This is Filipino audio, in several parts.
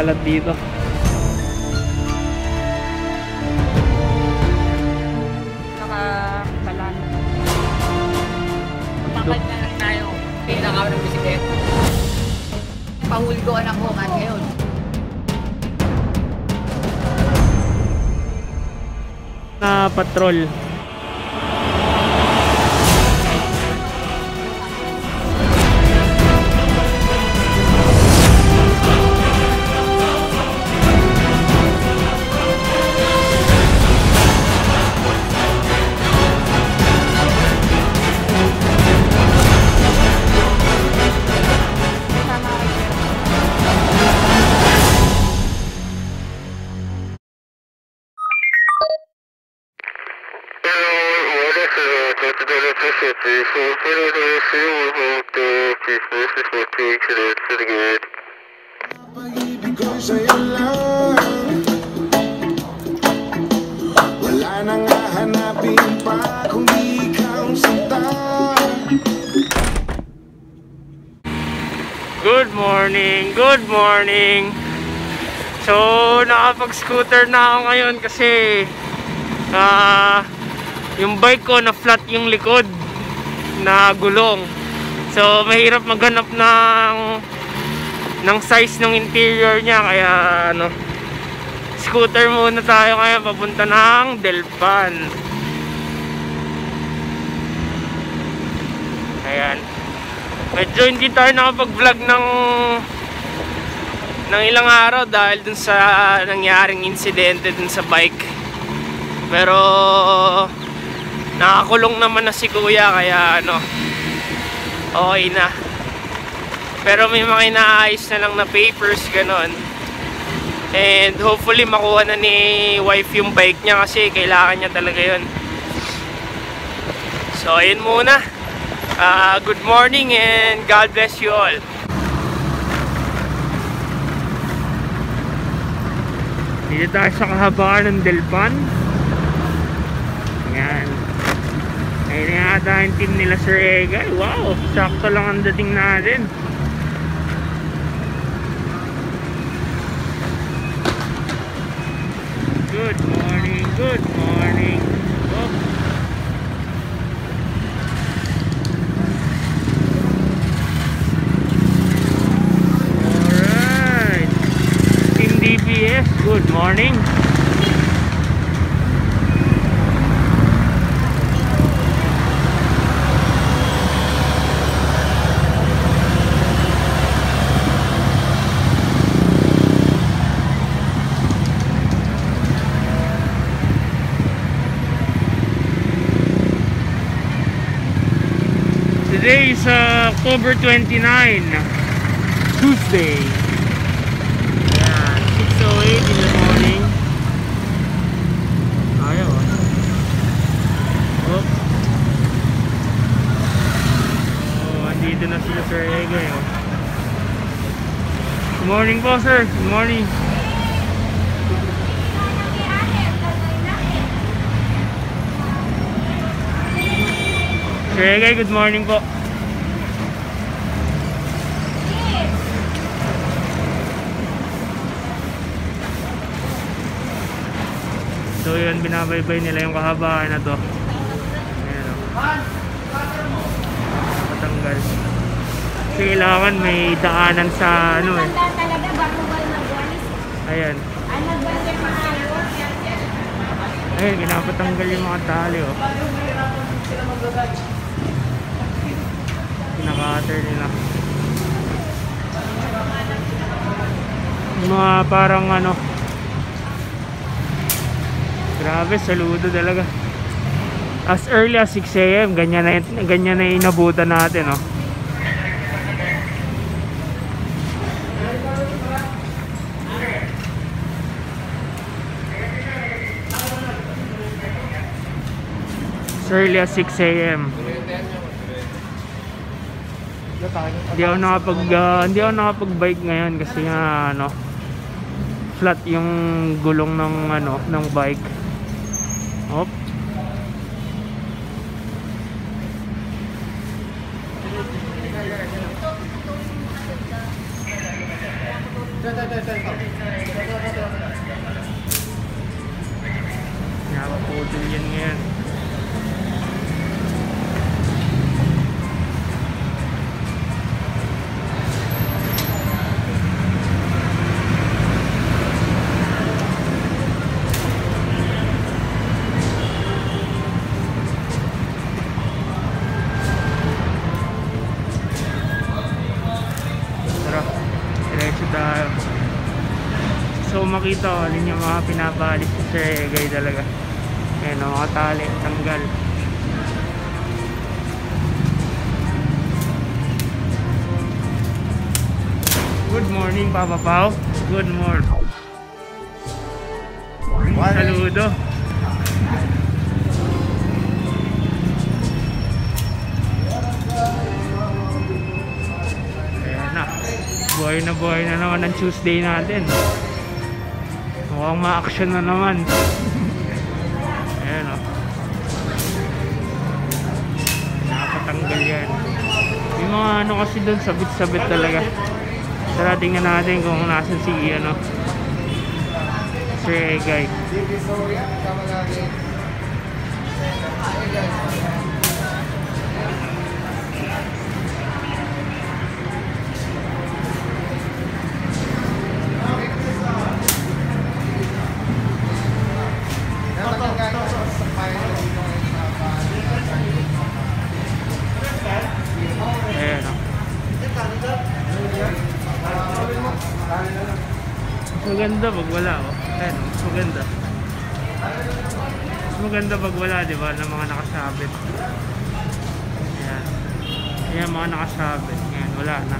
kalat dito. Nakakalan. Papakal na lang tayo. Pinakaw ng bisikleta. Pahuli ko anak ko ngayon. Na patrol. Pag-ibig ko sa'yo lang Wala nang hahanapin pa kung di ikaw sinta Good morning, good morning. So, nakapag-scooter na ako ngayon kasi ah yung bike ko na flat yung likod na gulong. So, mahirap maghanap ng ng size ng interior niya kaya ano scooter muna tayo ngayon papunta ng Delpan. Ayan. Medyo hindi tayo nakapag-vlog ng ng ilang araw dahil dun sa nangyaring insidente dun sa bike. Pero nakakulong naman na si kuya kaya ano okay na. Pero may mga inaayos na lang na papers ganon. And hopefully makuha na ni wife yung bike niya kasi kailangan niya talaga yun. So ayun muna. Ah, good morning and God bless you all. Dito tayo sa kahabaan ng Delpan. Ayan. Ayun na yata yung team nila Sir Egay. Wow, sakto lang ang dating natin. Good morning, good morning. Oh. Alright. Team DPS, good morning. Is October 29, Tuesday. Ayan, 6.08 in the morning. Ayaw ah. Oh. Oh, andito na sila Sir Ege. Oh. Good morning po sir. Good morning. Sir Ege, good morning po. So yun, binabaybay nila yung kahabaan na to. Ayan o. Patanggal. Kasi kailangan may daanan sa ano eh. Ayan. Ayun, pinapatanggal yung mga tali oh. Pinaka-cutter nila. Yung mga parang ano. Grabe, saludo talaga. As early as 6 a.m. Ganyan na, ganyan na inabutan natin oh. As early as 6 a.m. Hindi ako nakapag ah, hindi ako nakapag-bike ngayon kasi nga ano flat yung gulong ng ano ng bike. Makita ko alin yung mga pinapalis sa Egay talaga. Ayan o, mga tali, tanggal. Good morning, Papa Pao. Good morning. Saludo. Buhay na buhay na naman ang Tuesday natin. Mukhang ma-action na naman. Ayan o. Nakapatanggal yan. May mga ano kasi doon, sabit-sabit talaga. Tara, tingnan natin kung nasan si ano. Sir Egay. Ayan, mga nakasabit. Ayan, wala na.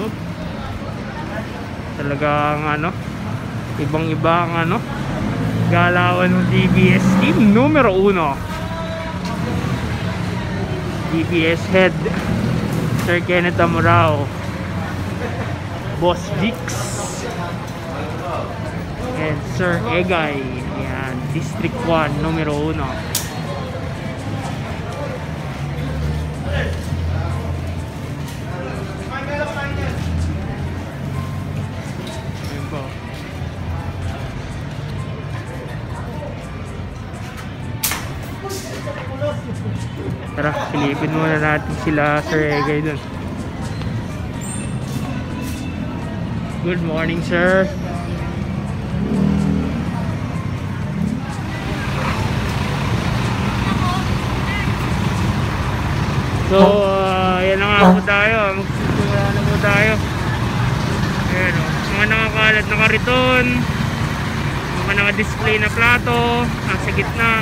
Oop. Talagang ano, ibang ibang ano, galawan ng DBS team numero uno. DBS head Sir Kenneth Amorao. Boss Vix and Sir Egay. Yan, District 1 numero 1 silipin muna natin sila Sir Egay dun. Good morning, sir. So, uh, yan na nga po tayo. Magsisimula na po tayo. Ayan o. Mga nakakalat na kariton. Mga naka-display na plato. Nasa gitna.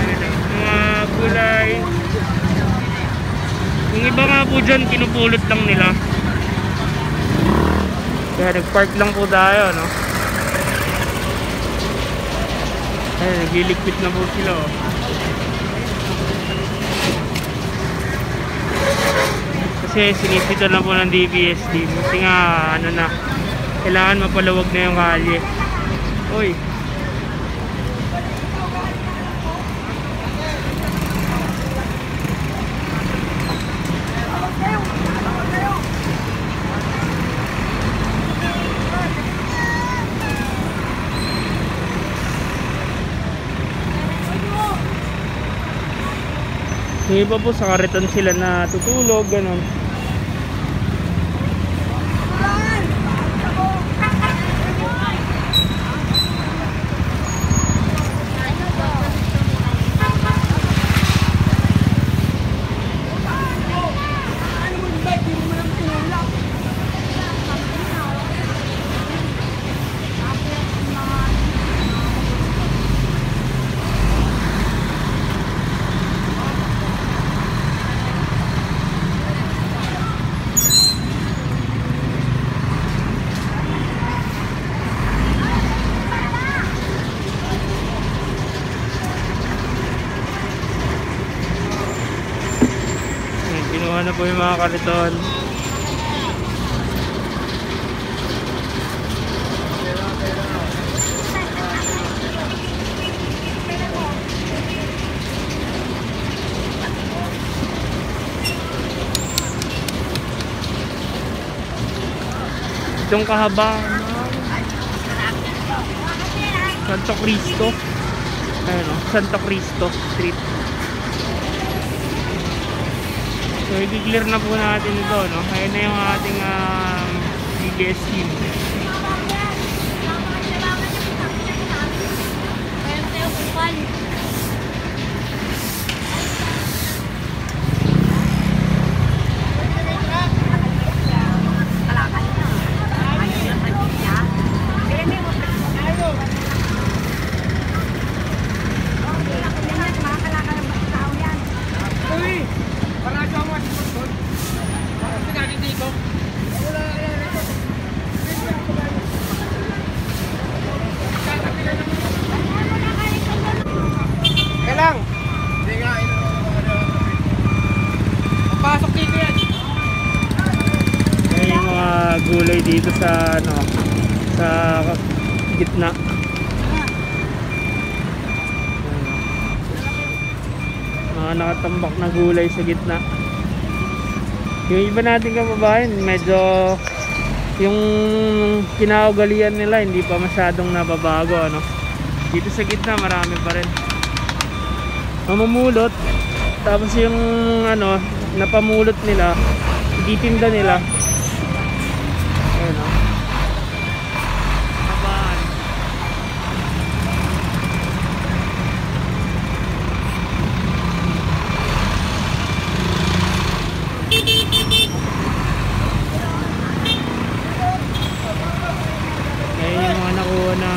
Ayan o. Mga gulay. Yung iba nga po dyan, pinupulot lang nila. Kaya nag-park lang po tayo, no? Ayan, nagliligpit na po sila, oh. Kasi sinisito na po ng DBS team. Kasi nga, ano na, kailangan mapalawag na yung kalye. Uy. Yung iba po sa kariton sila na tutulog, ganun. ano po yung mga kariton. Itong kahabang Santo Cristo. Ayun o, Santo Cristo Street. So, i-clear na po natin ito, no? Ayun na yung ating um, DBS team. Kailang. Pasok dito yan. Ayun yung mga gulay dito sa, ano, sa gitna. Mga nakatambak na gulay sa gitna. Yung iba nating kababayan, medyo yung kinaugalian nila hindi pa masyadong nababago ano. Dito sa gitna marami pa rin. Mamumulot tapos yung ano napamulot nila ititinda nila ayun o Habaan. Ayun yung mga nakuha na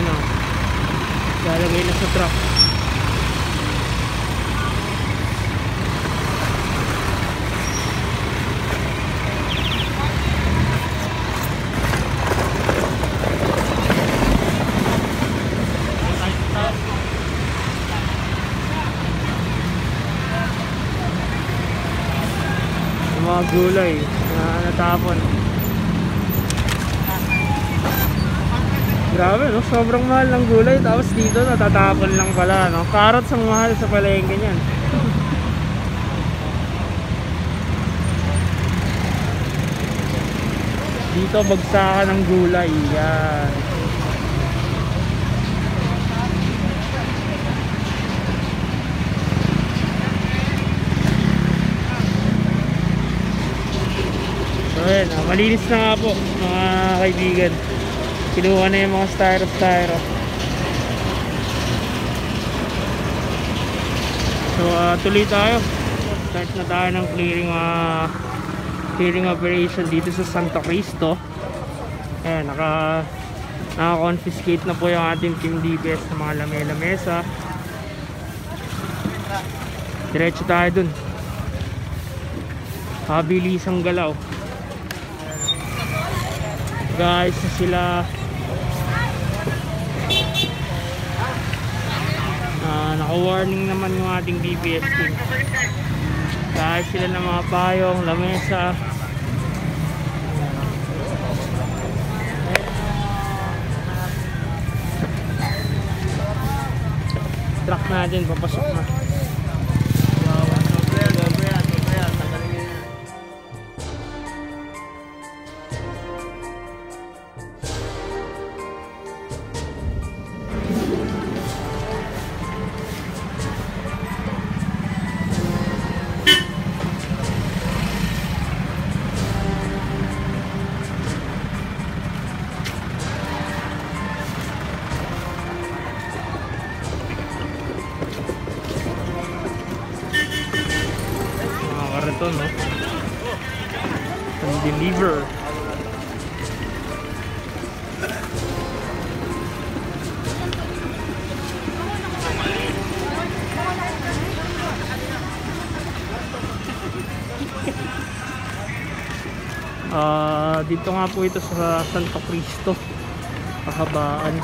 ano lalagay na sa truck yung mga gulay na natapon. Grabe no? Sobrang mahal ng gulay tapos dito natatapon lang pala no? Carrots ang mahal sa palengke niyan. Dito bagsakan ng gulay yan So ayan, ah, malinis na nga po mga kaibigan. Kinuha na yung mga styro styro. So ah, tuloy tayo. Start na tayo ng clearing ah, clearing operation dito sa Santo Cristo. Ayan, naka naka-confiscate na po yung ating team DBS ng mga lamesa. Diretso tayo dun. Habilisang galaw guys na sila. Ah, naka-warning naman yung ating DBS team dahil sila ng mga payong, lamesa. Truck natin papasok na dito nga po ito sa Santo Cristo. Kahabaan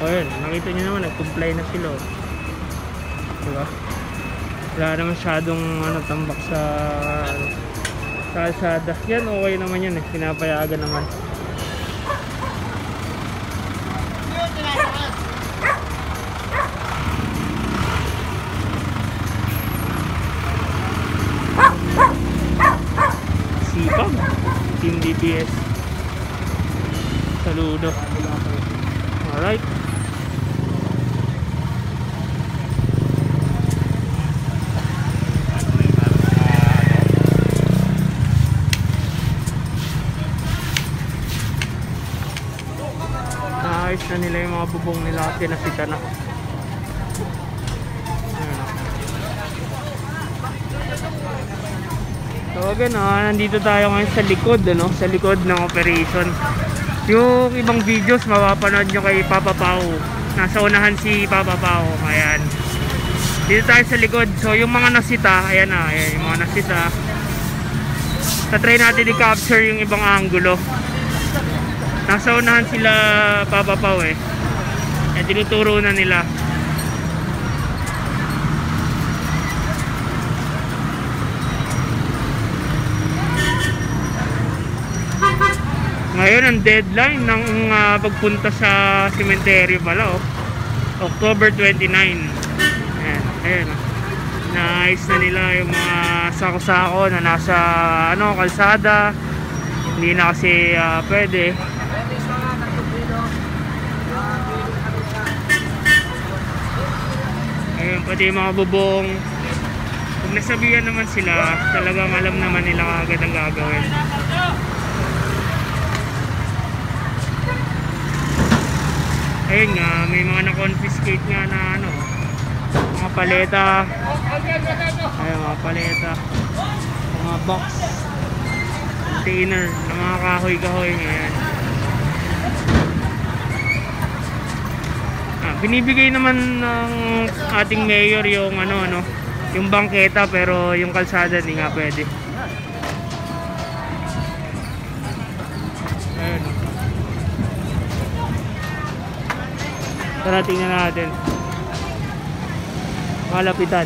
ayun nakita nyo naman nag-comply na sila oh. diba? Wala na masyadong ano, tambak sa ano, sa kalsada. Yan okay naman yan eh. Pinapayagan naman sipag team DPS Alright. Naayos na nila yung mga bubong nila kasi nasita na. So ah, nandito tayo ngayon sa likod, ano, sa likod ng operation. Yung ibang videos mapapanood nyo kay Papa Pao. Nasa unahan si Papa Pao. Ayan. Dito tayo sa likod. So yung mga nasita, ayan na, ayan, yung mga nasita. Tatry natin i-capture yung ibang angulo. Nasa unahan sila Papa Pao eh. Eh, tinuturo na nila. Ngayon ang deadline ng ah, pagpunta sa cemetery pala oh. October 29. Ayan, ayan oh. Nice na nila yung mga sako-sako na nasa ano, kalsada. Hindi na kasi ah, pwede. Ayun, pati yung mga bubong. Pag nasabihan naman sila, talagang alam naman nila agad ang gagawin. Ayun nga, may mga na-confiscate nga na ano, mga paleta. Ayun, mga paleta. Mga box. Container na mga kahoy-kahoy. Ayan. Ah, binibigay naman ng ating mayor yung ano ano, yung bangketa pero yung kalsada hindi nga pwede. Tara tingnan natin. Malapitan.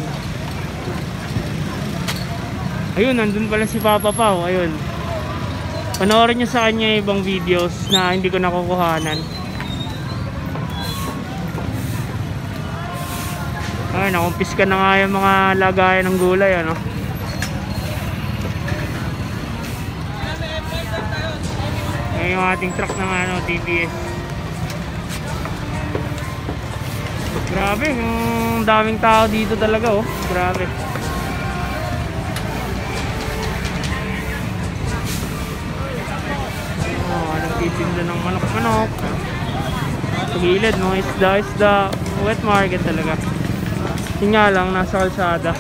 Ayun, nandun pala si Papa Pao. Ayun. Panoorin nyo sa kanya ibang videos na hindi ko nakukuhanan. Ay, nakumpis ka na nga yung mga lagayan ng gulay, ano? Ayan yung ating truck ng ano, TBS. Grabe, yung daming tao dito talaga, oh. Grabe. Oh, nagtitinda ng manok-manok. Sa gilid, mga isda-isda. Wet market talaga. Yun nga lang, nasa kalsada.